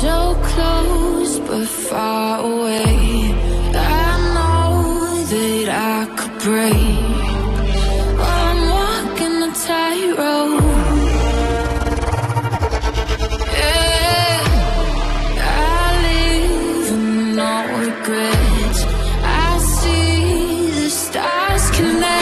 so close but far away. I know that I could break. I'm walking the tightrope. Yeah. I live in no regrets. I see the stars connect.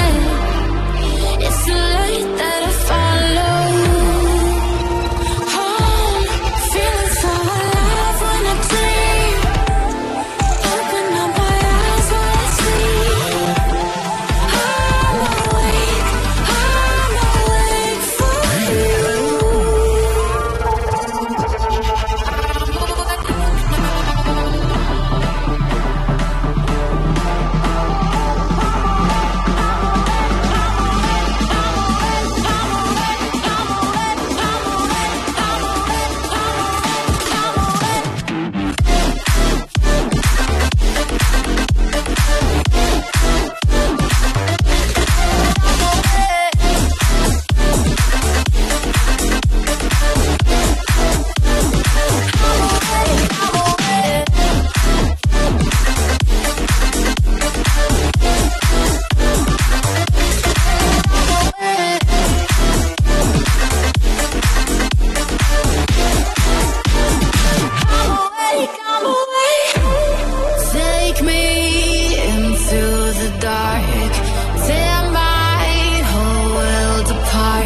And my whole world apart.